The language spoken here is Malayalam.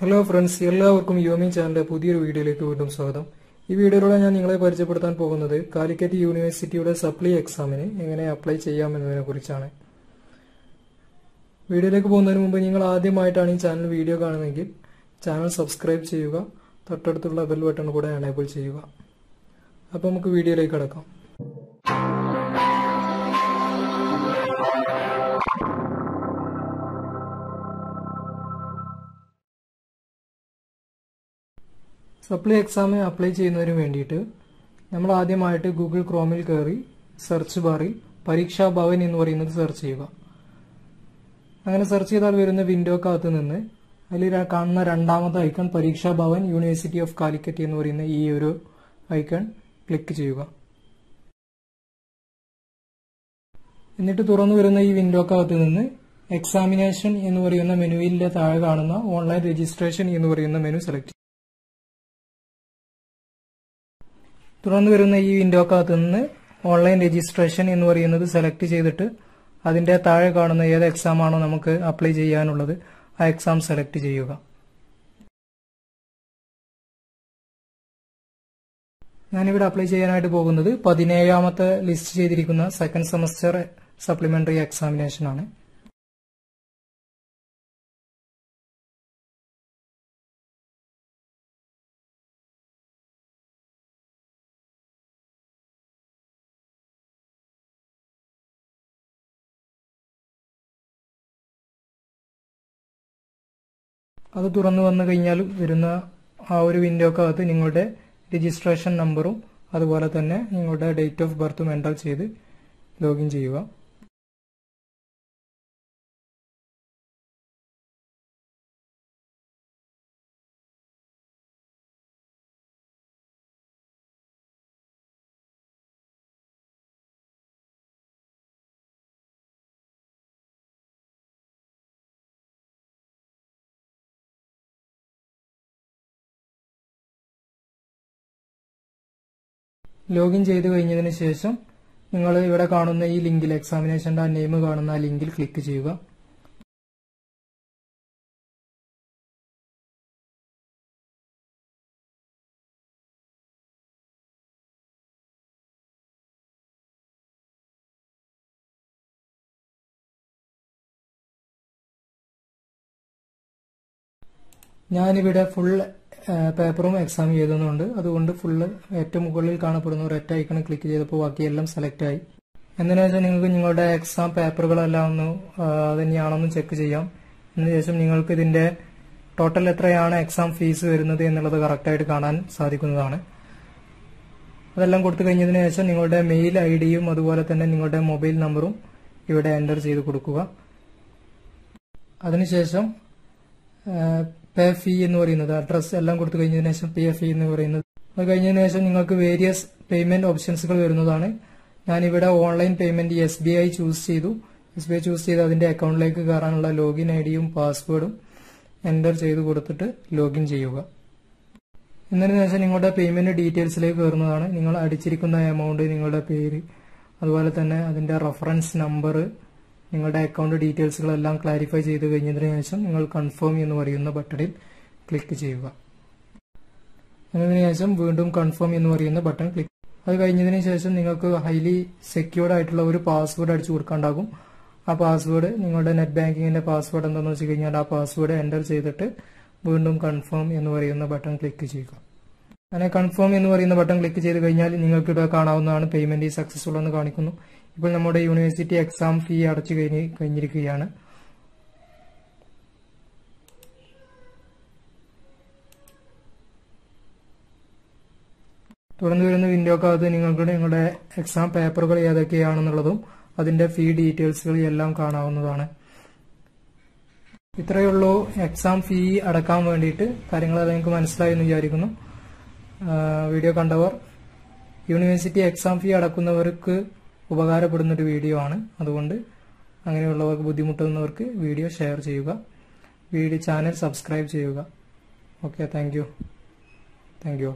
ഹലോ ഫ്രണ്ട്സ് എല്ലാവർക്കും യുവമി ചാനലിന്റെ പുതിയൊരു വീഡിയോയിലേക്ക് വീണ്ടും സ്വാഗതം. ഈ വീഡിയോയിലൂടെ ഞാൻ നിങ്ങളെ പരിചയപ്പെടുത്താൻ പോകുന്നത് കാലിക്കറ്റ് യൂണിവേഴ്സിറ്റിയുടെ സപ്ലി എക്സാമിന് എങ്ങനെ അപ്ലൈ ചെയ്യാമെന്നതിനെ കുറിച്ചാണ്. വീഡിയോയിലേക്ക് പോകുന്നതിന് മുമ്പ് നിങ്ങൾ ആദ്യമായിട്ടാണ് ഈ ചാനൽ വീഡിയോ കാണുന്നതെങ്കിൽ ചാനൽ സബ്സ്ക്രൈബ് ചെയ്യുക തൊട്ടടുത്തുള്ള ബെൽ ബട്ടൺ കൂടെ എനേബിൾ ചെയ്യുക. അപ്പോൾ നമുക്ക് വീഡിയോയിലേക്ക് കടക്കാം. സപ്ലൈ എക്സാമിന് അപ്ലൈ ചെയ്യുന്നതിന് വേണ്ടിയിട്ട് നമ്മൾ ആദ്യമായിട്ട് ഗൂഗിൾ ക്രോമിൽ കയറി സെർച്ച് ബാറിൽ പരീക്ഷാ ഭവൻ എന്ന് പറയുന്നത് സെർച്ച് ചെയ്യുക. അങ്ങനെ സെർച്ച് ചെയ്താൽ വരുന്ന വിൻഡോക്കകത്ത് നിന്ന് അതിൽ കാണുന്ന രണ്ടാമത്തെ ഐക്കൺ പരീക്ഷാ ഭവൻ യൂണിവേഴ്സിറ്റി ഓഫ് കാലിക്കറ്റ് എന്ന് പറയുന്ന ഈ ഒരു ഐക്കൺ ക്ലിക്ക് ചെയ്യുക. എന്നിട്ട് തുറന്നു വരുന്ന ഈ വിൻഡോക്കകത്ത് നിന്ന് എക്സാമിനേഷൻ എന്ന് പറയുന്ന മെനുവിലെ താഴെ കാണുന്ന ഓൺലൈൻ രജിസ്ട്രേഷൻ എന്ന് പറയുന്ന മെനു സെലക്ട് തുറന്നു വരുന്ന ഈ വിൻഡോക്കകത്ത് നിന്ന് ഓൺലൈൻ രജിസ്ട്രേഷൻ എന്ന് പറയുന്നത് സെലക്ട് ചെയ്തിട്ട് അതിന്റെ താഴെ കാണുന്ന ഏത് എക്സാം ആണോ നമുക്ക് അപ്ലൈ ചെയ്യാനുള്ളത് ആ എക്സാം സെലക്ട് ചെയ്യുക. ഞാനിവിടെ അപ്ലൈ ചെയ്യാനായിട്ട് പോകുന്നത് പതിനേഴാമത്തെ ലിസ്റ്റ് ചെയ്തിരിക്കുന്ന സെക്കൻഡ് സെമസ്റ്റർ സപ്ലിമെന്ററി എക്സാമിനേഷൻ ആണ്. അത് തുറന്നു വന്നു കഴിഞ്ഞാൽ വരുന്ന ആ ഒരു വിൻഡോക്കകത്ത് നിങ്ങളുടെ രജിസ്ട്രേഷൻ നമ്പറും അതുപോലെ തന്നെ നിങ്ങളുടെ ഡേറ്റ് ഓഫ് ബർത്തും എന്റർ ചെയ്ത് ലോഗിൻ ചെയ്യുക. ലോഗിൻ ചെയ്ത് കഴിഞ്ഞതിന് ശേഷം നിങ്ങൾ ഇവിടെ കാണുന്ന ഈ ലിങ്കിൽ എക്സാമിനേഷന്റെ ആ നെയിം കാണുന്ന ആ ലിങ്കിൽ ക്ലിക്ക് ചെയ്യുക. ഞാനിവിടെ ഫുൾ പേപ്പറും എക്സാം ചെയ്തതുകൊണ്ട് അതുകൊണ്ട് ഫുള്ള് ഏറ്റവും മുകളിൽ കാണപ്പെടുന്ന ഒരു ഒറ്റ ഐക്കൺ ക്ലിക്ക് ചെയ്തപ്പോൾ ബാക്കിയെല്ലാം സെലക്ട് ആയി. എന്തിനാ വെച്ചാൽ നിങ്ങൾക്ക് നിങ്ങളുടെ എക്സാം പേപ്പറുകളെല്ലാം ഒന്ന് തന്നെയാണെന്ന് ചെക്ക് ചെയ്യാം. എന്നതിന് ശേഷം നിങ്ങൾക്ക് ഇതിന്റെ ടോട്ടൽ എത്രയാണ് എക്സാം ഫീസ് വരുന്നത് എന്നുള്ളത് കറക്റ്റായിട്ട് കാണാൻ സാധിക്കുന്നതാണ്. അതെല്ലാം കൊടുത്തു കഴിഞ്ഞതിന് ശേഷം നിങ്ങളുടെ മെയിൽ ഐ ഡിയും അതുപോലെ തന്നെ നിങ്ങളുടെ മൊബൈൽ നമ്പറും ഇവിടെ എന്റർ ചെയ്ത് കൊടുക്കുക. അതിനുശേഷം പേ ഫീ എന്ന് പറയുന്നത് അഡ്രസ് എല്ലാം കൊടുത്തു കഴിഞ്ഞതിന് ശേഷം പേ ഫീ എന്ന് പറയുന്നത്. അത് കഴിഞ്ഞതിന് ശേഷം നിങ്ങൾക്ക് വേരിയസ് പേയ്മെന്റ് ഓപ്ഷൻസുകൾ വരുന്നതാണ്. ഞാനിവിടെ online payment S B I choose ചെയ്തു. എസ് ബി ഐ ചൂസ് ചെയ്ത് അതിന്റെ അക്കൗണ്ടിലേക്ക് കയറാനുള്ള ലോഗിൻ ഐ ഡിയും പാസ്വേഡും എന്റർ ചെയ്ത് കൊടുത്തിട്ട് ലോഗിൻ ചെയ്യുക. എന്നതിന് ശേഷം നിങ്ങളുടെ പേയ്മെന്റ് ഡീറ്റെയിൽസിലേക്ക് കയറുന്നതാണ്. നിങ്ങൾ അടിച്ചിരിക്കുന്ന എമൗണ്ട് നിങ്ങളുടെ പേര് അതുപോലെ തന്നെ അതിന്റെ റഫറൻസ് നമ്പർ നിങ്ങളുടെ അക്കൗണ്ട് ഡീറ്റെയിൽസുകളെല്ലാം ക്ലാരിഫൈ ചെയ്ത് കഴിഞ്ഞതിന് ശേഷം നിങ്ങൾ കൺഫേം എന്ന് പറയുന്ന ബട്ടണിൽ ക്ലിക്ക് ചെയ്യുക. അതിനു ശേഷം വീണ്ടും കൺഫേം എന്ന് പറയുന്ന ബട്ടൺ ക്ലിക്ക് അത് കഴിഞ്ഞതിന് ശേഷം നിങ്ങൾക്ക് ഹൈലി സെക്യൂർഡ് ആയിട്ടുള്ള ഒരു പാസ്വേഡ് അടിച്ചു കൊടുക്കാണ്ടാകും. ആ പാസ്വേഡ് നിങ്ങളുടെ നെറ്റ് ബാങ്കിങ്ങിന്റെ പാസ്വേഡ് എന്താണെന്ന് വെച്ച് കഴിഞ്ഞാൽ ആ പാസ്വേഡ് എന്റർ ചെയ്തിട്ട് വീണ്ടും കൺഫേം എന്ന് പറയുന്ന ബട്ടൺ ക്ലിക്ക് ചെയ്യുക. അങ്ങനെ കൺഫേം എന്ന് പറയുന്ന ബട്ടൺ ക്ലിക്ക് ചെയ്ത് കഴിഞ്ഞാൽ നിങ്ങൾക്ക് ഇവിടെ കാണാവുന്നതാണ് പേയ്മെന്റ് സക്സസ്ഫുൾ എന്ന് കാണിക്കുന്നു. ഇപ്പോൾ നമ്മുടെ യൂണിവേഴ്സിറ്റി എക്സാം ഫീ അടച്ചു കഴിഞ്ഞ് കഴിഞ്ഞിരിക്കുകയാണ്. തുടർന്ന് വരുന്ന വിൻഡോക്കകത്ത് നിങ്ങൾക്ക് നിങ്ങളുടെ എക്സാം പേപ്പറുകൾ ഏതൊക്കെയാണെന്നുള്ളതും അതിന്റെ ഫീ ഡീറ്റെയിൽസുകൾ എല്ലാം കാണാവുന്നതാണ്. ഇത്രയുള്ളൂ എക്സാം ഫീ അടക്കാൻ വേണ്ടിയിട്ട് കാര്യങ്ങളെല്ലാം നിങ്ങൾക്ക് മനസ്സിലായെന്ന് വിചാരിക്കുന്നു. വീഡിയോ കണ്ടവർ യൂണിവേഴ്സിറ്റി എക്സാം ഫീ അടക്കുന്നവർക്ക് ഉപകാരപ്പെടുന്ന ഒരു വീഡിയോ ആണ്. അതുകൊണ്ട് അങ്ങനെയുള്ളവർക്ക് ബുദ്ധിമുട്ടുന്നവർക്ക് വീഡിയോ ഷെയർ ചെയ്യുക. വീഡിയോ ചാനൽ സബ്സ്ക്രൈബ് ചെയ്യുക. Okay thank you thank you